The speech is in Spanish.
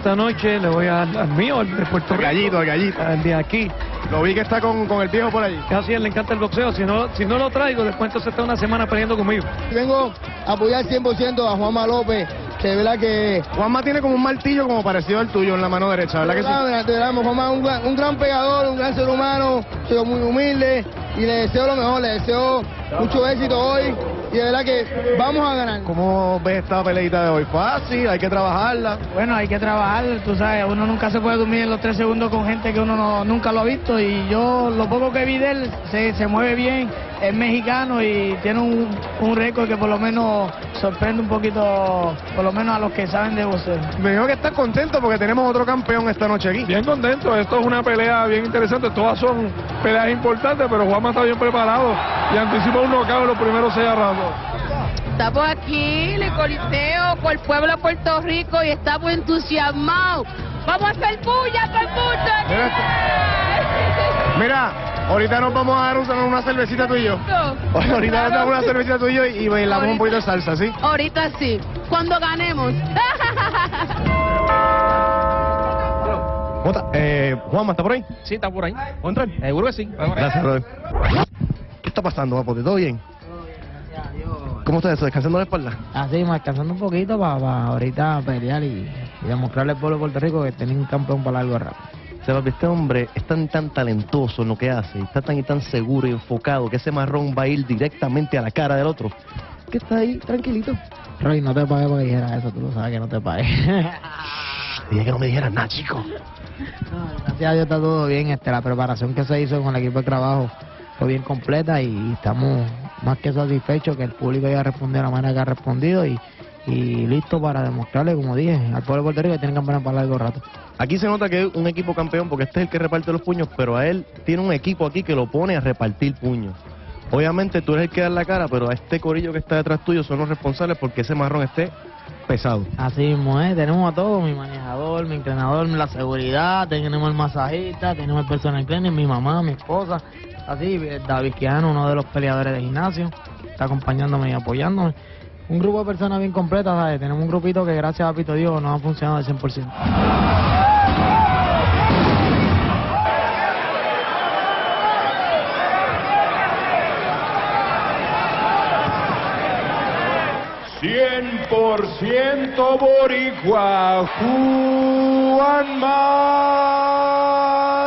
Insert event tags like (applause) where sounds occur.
esta noche le voy a, al mío, al de Puerto El Rico. gallito, el gallito. Al de aquí. Lo vi que está con, con el viejo por allí. Casi él le encanta el boxeo. Si no, si no lo traigo, después entonces está una semana peleando conmigo. Vengo a apoyar 100% a Juanma López, que de verdad que... Juanma tiene como un martillo como parecido al tuyo en la mano derecha, ¿verdad que sí? De verdad, Juanma un, un gran pegador, un gran ser humano, soy muy humilde y le deseo lo mejor, le deseo mucho éxito hoy y de verdad que vamos a ganar. ¿Cómo ves esta peleita de hoy? Fácil, hay que trabajarla. Bueno, hay que trabajar, tú sabes, uno nunca se puede dormir en los tres segundos con gente que uno no- nunca lo ha visto y yo lo poco que vi de él se, se mueve bien, es mexicano y tiene un, un récord que por lo menos sorprende un poquito, por lo menos a los que saben de boxeo. Me dijo que estás contento porque tenemos otro campeón esta noche aquí. Bien contento, esto es una pelea bien interesante, todas son peleas importantes, pero Juanma está bien preparado y anticipa un knockout en los primeros seis rounds. Estamos aquí en el Coliseo con el pueblo de Puerto Rico y estamos entusiasmados. Vamos a hacer bulla todo el mundo. Mira, ahorita nos vamos a dar un- una cervecita tú y yo. Ahorita nos damos una cervecita tú y yo y bailamos un poquito de salsa, ¿sí? Ahorita sí, cuando ganemos. (laughs) ¿Cómo está? Eh, Juanma, ¿está por ahí? Sí, está por ahí. ¿Puedo entrar? Seguro que sí. Gracias, brother. ¿Qué está pasando, Vapote? ¿Todo bien? ¿Cómo está eso? ¿Descansando la espalda? Así, descansando un poquito para ahorita pelear y, y demostrarle al pueblo de Puerto Rico que tiene un campeón para largo rato. Sebas, este hombre es tan tan talentoso en lo que hace, está tan y tan seguro y enfocado que ese marrón va a ir directamente a la cara del otro. Que está ahí tranquilito. Roy, no te pagué porque dijera eso, tú lo sabes que no te pagué. (laughs) Dije que no me dijeras nada, chico. Gracias a Dios está todo bien. Este, la preparación que se hizo con el equipo de trabajo fue bien completa y estamos más que satisfechos que el público haya respondido de la manera que ha respondido y, y listo para demostrarle, como dije, al pueblo de Puerto Rico que tienen campeones para largo rato. Aquí se nota que es un equipo campeón porque este es el que reparte los puños, pero a él tiene un equipo aquí que lo pone a repartir puños. Obviamente tú eres el que da la cara, pero a este corillo que está detrás tuyo son los responsables porque ese marrón esté pesado. Así mismo es, tenemos a todos, mi manejador, mi entrenador, la seguridad, tenemos el masajista, tenemos el personal trainer, mi mamá, mi esposa, así, eh, David Quiano, uno de los peleadores de gimnasio, está acompañándome y apoyándome. Un grupo de personas bien completas. Tenemos un grupito que gracias a Pito Dios nos ha funcionado al 100%. Cien por ciento boricua, Juanma López.